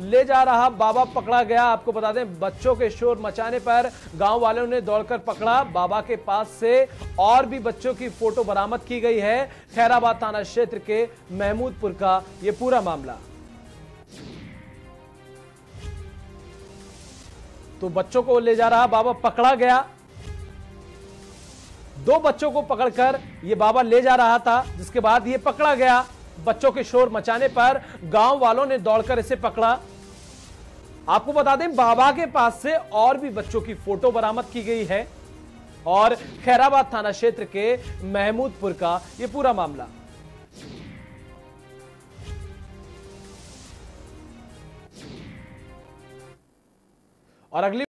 ले जा रहा बाबा पकड़ा गया। आपको बता दें, बच्चों के शोर मचाने पर गाँव वालों ने दौड़कर पकड़ा। बाबा के पास से और भी बच्चों की फ़ोटो बरामद की गई है। खैराबाद थाना क्षेत्र के महमूदपुर का यह पूरा मामला। तो बच्चों को ले जा रहा बाबा पकड़ा गया। दो बच्चों को पकड़कर यह बाबा ले जा रहा था, जिसके बाद यह पकड़ा गया। बच्चों के शोर मचाने पर गाँव वालों ने दौड़कर इसे पकड़ा। आपको बता दें, बाबा के पास से और भी बच्चों की फ़ोटो बरामद की गई है और खैराबाद थाना क्षेत्र के महमूदपुर का यह पूरा मामला। और अगली